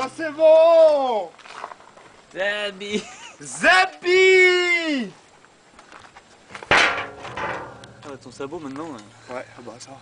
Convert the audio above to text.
Ah, c'est bon Zabi Zabi Ah, ton sabot maintenant. Hein. Ouais, ah bah ça va.